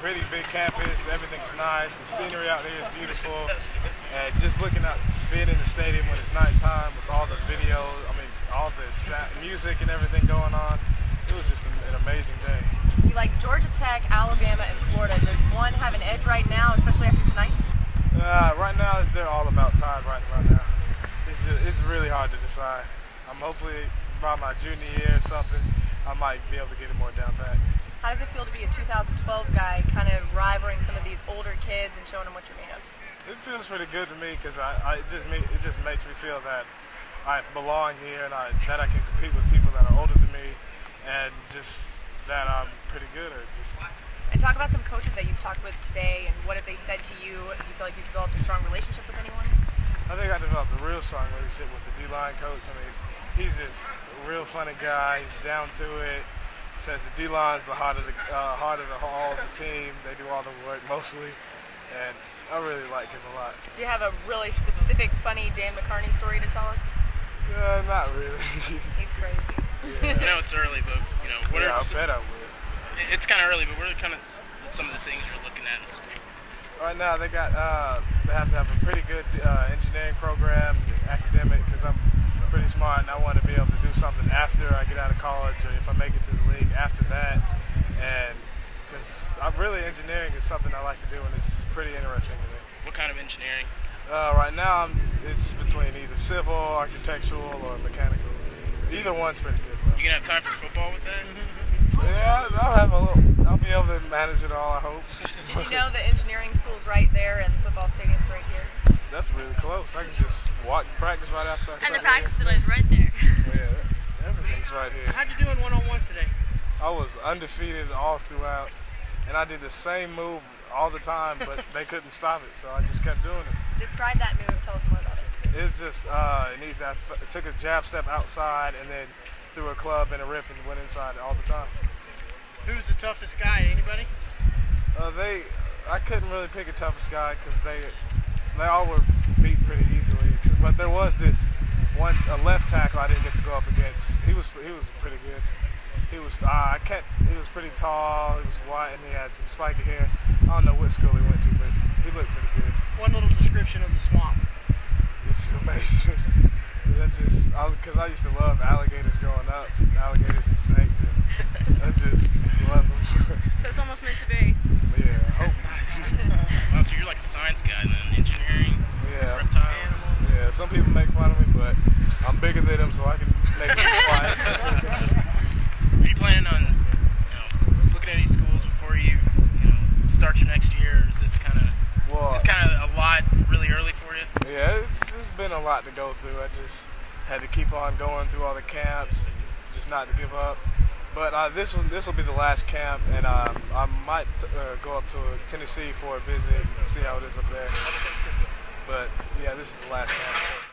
pretty big campus. Everything's nice. The scenery out there is beautiful. And just looking out, being in the stadium when it's nighttime with all the video, I mean, all the music and everything going on, it was just an amazing day. You like Georgia Tech, Alabama, and Florida. Does one have an edge right now, especially after tonight? Uh, right now, they're all about time right, right now. It's, just, it's really hard to decide. I'm hopefully by my junior year or something, I might be able to get it more down pat. How does it feel to be a 2012 guy, kind of rivaling some of these older kids and showing them what you're made of? It feels pretty good to me because I, I it just it just makes me feel that I belong here and I, that I can compete with people that are older than me, and just that I'm pretty good at. Just, and talk about some coaches that you've talked with today, and what have they said to you? Do you feel like you've developed a strong relationship with anyone? I think I developed a real strong relationship with the D-line coach. I mean, he's just real funny guy. He's down to it. Says the D-line's the heart of the uh, heart of the all the team. They do all the work mostly, and I really like him a lot. Do you have a really specific, funny Dan McCarney story to tell us? Uh, not really. He's crazy. Yeah. I know it's early, but you know what yeah, are? I bet I will. It's kind of early, but what are kind of some of the things you're looking at? Right now, they got uh, they have to have a pretty good uh, engineering program, academic, because I'm pretty smart and I want to be able to do something after I get out of college or if I make it to the league after that. And because I'm really engineering is something I like to do and it's pretty interesting to me. What kind of engineering? Uh, right now, I'm, it's between either civil, architectural, or mechanical. Either one's pretty good. Though. You gonna have time for football with that? yeah, I'll have a little. I'll be able to manage it all. I hope. Did you know the engineering school's right there and the football stadium's right here? That's really close. I can just walk practice right after I start. And the practice facility is right there. yeah, everything's right here. How'd you do in one-on-ones today? I was undefeated all throughout, and I did the same move all the time, but they couldn't stop it, so I just kept doing it. Describe that move. Tell us more about it. It's just uh, it needs that. It took a jab step outside and then threw a club and a rip and went inside all the time. Who's the toughest guy? Anybody? Uh, they. I couldn't really pick a toughest guy because they they all were beat pretty easily. But there was this one a left tackle I didn't get to go up against. He was he was pretty good. He was uh, I kept he was pretty tall. He was white and he had some spiky hair. I don't know what school he went to, but he looked pretty good. One little description of the swamp. It's amazing. that just because I, I, used to love alligators growing up, alligators and snakes, and I just love them. so it's almost meant to be. Yeah, I hope. wow, so you're like a science guy then, engineering, yeah, reptiles. Yeah, some people make fun of me, but I'm bigger than them, so I can make it quiet. Are you planning on, you know, looking at these schools before you, you know, start your next year? Or is this kind of, well, is this kind of a lot really early for you? Yeah, it's, it's been a lot to go through. I just had to keep on going through all the camps, just not to give up. But uh, this will this will be the last camp, and um, I might uh, go up to Tennessee for a visit and see how it is up there. But yeah, this is the last camp.